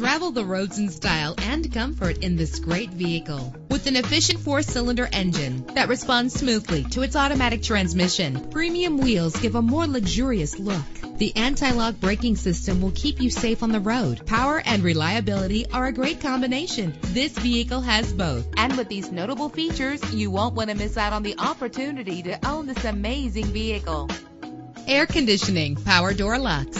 Travel the roads in style and comfort in this great vehicle. With an efficient four-cylinder engine that responds smoothly to its automatic transmission, premium wheels give a more luxurious look. The anti-lock braking system will keep you safe on the road. Power and reliability are a great combination. This vehicle has both. And with these notable features, you won't want to miss out on the opportunity to own this amazing vehicle air conditioning, power door locks,